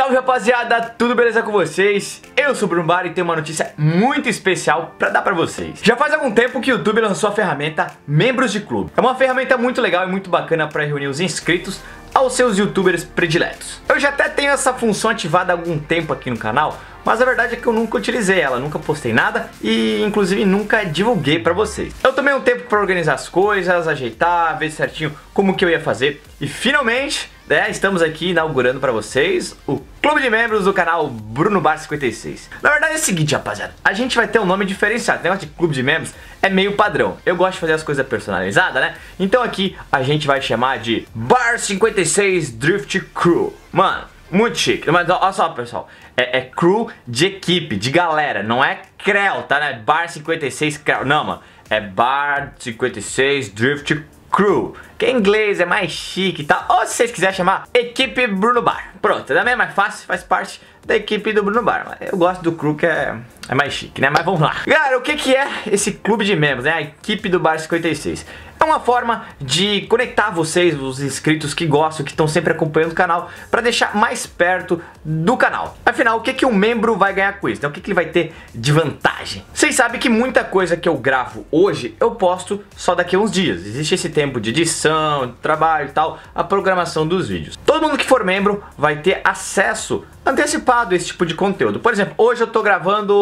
Salve rapaziada, tudo beleza com vocês? Eu sou o Bruno Bar e tenho uma notícia muito especial pra dar pra vocês. Já faz algum tempo que o YouTube lançou a ferramenta Membros de Clube. É uma ferramenta muito legal e muito bacana pra reunir os inscritos aos seus youtubers prediletos. Eu já até tenho essa função ativada há algum tempo aqui no canal, mas a verdade é que eu nunca utilizei ela, nunca postei nada e inclusive nunca divulguei pra vocês. Eu tomei um tempo pra organizar as coisas, ajeitar, ver certinho como que eu ia fazer e finalmente né, estamos aqui inaugurando para vocês o clube de membros do canal Bruno Bar 56. Na verdade é o seguinte, rapaziada, a gente vai ter um nome diferenciado. O negócio de clube de membros é meio padrão. Eu gosto de fazer as coisas personalizadas, né? Então aqui a gente vai chamar de Bar 56 Drift Crew. Mano, muito chique. Mas olha só, pessoal. É, é, crew de equipe, de galera. Não é Creu, tá? Né? Bar 56 Creu. Não, mano. É Bar 56 Drift Crew Crew, que em inglês é mais chique e tá? tal. Ou se vocês quiserem chamar Equipe Bruno Bar. Pronto, também é mais fácil, faz parte da equipe do Bruno Bar. Eu gosto do Crew que é, é mais chique, né? Mas vamos lá. Galera, o que, que é esse clube de membros, né? A equipe do Bar 56. É uma forma de conectar vocês, os inscritos que gostam, que estão sempre acompanhando o canal, para deixar mais perto do canal. Afinal, o que, que um membro vai ganhar com isso? Né? O que, que ele vai ter de vantagem? Vocês sabem que muita coisa que eu gravo hoje, eu posto só daqui a uns dias. Existe esse tempo de edição, de trabalho e tal, a programação dos vídeos. Todo mundo que for membro vai ter acesso antecipado a esse tipo de conteúdo. Por exemplo, hoje eu estou gravando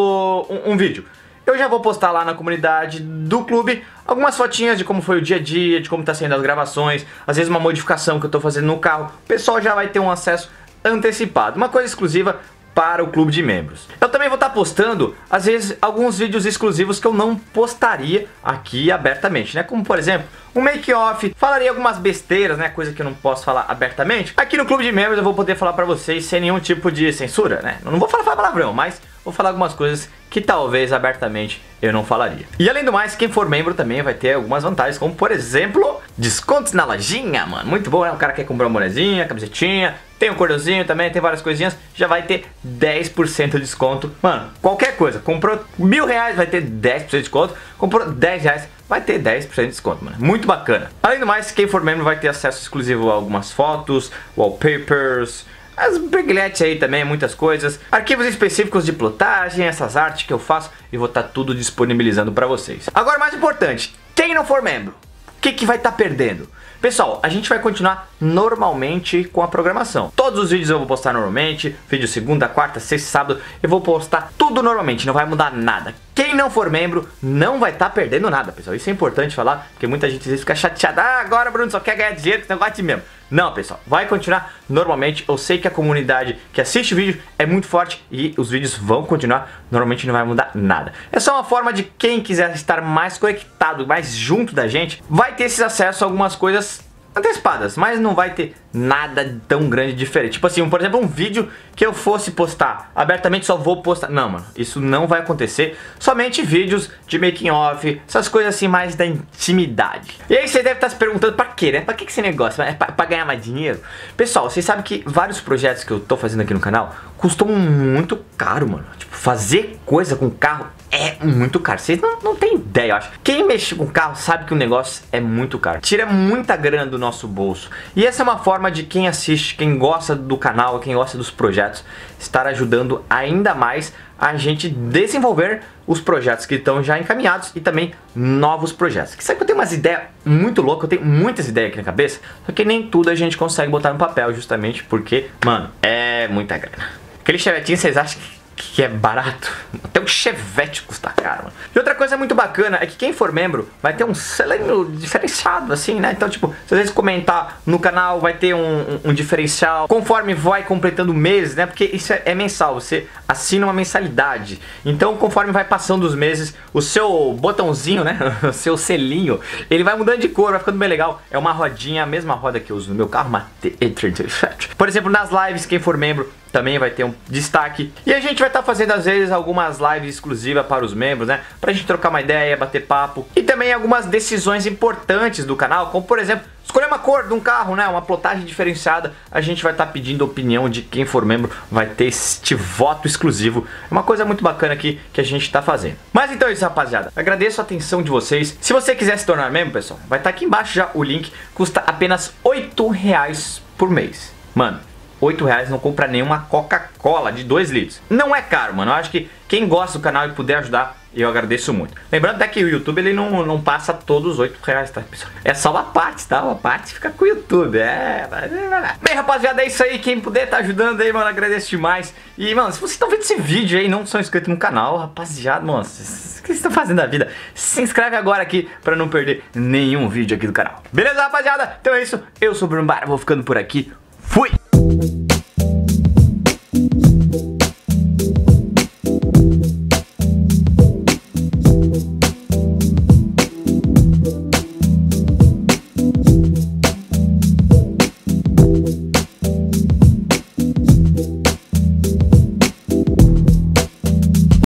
um, um vídeo eu já vou postar lá na comunidade do clube algumas fotinhas de como foi o dia a dia, de como tá sendo as gravações, às vezes uma modificação que eu tô fazendo no carro. O pessoal já vai ter um acesso antecipado, uma coisa exclusiva para o clube de membros. Eu também vou estar tá postando, às vezes, alguns vídeos exclusivos que eu não postaria aqui abertamente, né? Como, por exemplo, um make-off, falaria algumas besteiras, né? Coisa que eu não posso falar abertamente. Aqui no clube de membros eu vou poder falar para vocês sem nenhum tipo de censura, né? Eu não vou falar palavrão, mas vou falar algumas coisas que talvez abertamente eu não falaria. E além do mais, quem for membro também vai ter algumas vantagens, como por exemplo, descontos na lojinha, mano. Muito bom, né? O cara quer comprar uma bonezinha, camisetinha, tem um cordãozinho também, tem várias coisinhas, já vai ter 10% de desconto. Mano, qualquer coisa, comprou mil reais, vai ter 10% de desconto, comprou 10 reais, vai ter 10% de desconto, mano. Muito bacana. Além do mais, quem for membro vai ter acesso exclusivo a algumas fotos, wallpapers, as brigletes aí também, muitas coisas, arquivos específicos de plotagem, essas artes que eu faço e vou estar tá tudo disponibilizando para vocês. Agora, mais importante, quem não for membro, o que, que vai estar tá perdendo? Pessoal, a gente vai continuar normalmente com a programação. Todos os vídeos eu vou postar normalmente, vídeo segunda, quarta, sexta, sábado, eu vou postar tudo normalmente, não vai mudar nada. Quem não for membro não vai estar tá perdendo nada, pessoal. Isso é importante falar, porque muita gente às vezes fica chateada. Ah, agora Bruno só quer ganhar dinheiro, você não gosta de membro. Não, pessoal, vai continuar normalmente. Eu sei que a comunidade que assiste o vídeo é muito forte e os vídeos vão continuar. Normalmente não vai mudar nada. É só uma forma de quem quiser estar mais conectado, mais junto da gente, vai ter esse acesso a algumas coisas antecipadas, mas não vai ter nada tão grande diferente. Tipo assim, por exemplo, um vídeo que eu fosse postar abertamente, só vou postar. Não, mano, isso não vai acontecer. Somente vídeos de making off, essas coisas assim mais da intimidade. E aí você deve estar se perguntando pra quê, né? Pra que esse negócio? É pra, pra ganhar mais dinheiro? Pessoal, vocês sabem que vários projetos que eu tô fazendo aqui no canal custam muito caro, mano. Tipo, fazer coisa com carro é muito caro. Vocês não, não tem ideia, eu acho. Quem mexe com carro sabe que o negócio é muito caro. Tira muita grana do nosso bolso. E essa é uma forma de quem assiste, quem gosta do canal, quem gosta dos projetos, estar ajudando ainda mais a gente desenvolver os projetos que estão já encaminhados e também novos projetos. Que sabe que eu tenho umas ideias muito loucas, eu tenho muitas ideias aqui na cabeça, só que nem tudo a gente consegue botar no papel justamente porque, mano, é muita grana. Aquele chevetinho, vocês acham que que é barato. Até um chevette custa caro, mano. E outra coisa muito bacana é que quem for membro vai ter um selinho diferenciado, assim, né? Então, tipo, se vezes comentar no canal, vai ter um, um, um diferencial. Conforme vai completando meses, né? Porque isso é, é, mensal, você assina uma mensalidade. Então, conforme vai passando os meses, o seu botãozinho, né? o seu selinho, ele vai mudando de cor, vai ficando bem legal. É uma rodinha, a mesma roda que eu uso no meu carro, uma T37. Por exemplo, nas lives, quem for membro também vai ter um destaque. E a gente vai estar tá fazendo às vezes algumas lives exclusivas para os membros, né? Pra gente trocar uma ideia, bater papo. E também algumas decisões importantes do canal, como por exemplo, escolher uma cor de um carro, né? Uma plotagem diferenciada. A gente vai estar tá pedindo opinião de quem for membro, vai ter este voto exclusivo. É uma coisa muito bacana aqui que a gente está fazendo. Mas então é isso, rapaziada. Agradeço a atenção de vocês. Se você quiser se tornar membro, pessoal, vai estar tá aqui embaixo já o link. Custa apenas 8 reais por mês. Mano, 8 reais não compra nenhuma Coca-Cola de 2 litros. Não é caro, mano. Eu acho que quem gosta do canal e puder ajudar, eu agradeço muito. Lembrando até que o YouTube ele não, não passa todos os 8 reais, tá? É só uma parte, tá? Uma parte fica com o YouTube. É. Bem, rapaziada, é isso aí. Quem puder tá ajudando aí, mano, agradeço demais. E, mano, se vocês estão vendo esse vídeo aí e não são inscritos no canal, rapaziada, mano, o que vocês estão fazendo da vida? Se inscreve agora aqui pra não perder nenhum vídeo aqui do canal. Beleza, rapaziada? Então é isso. Eu sou o Bruno Bar, vou ficando por aqui.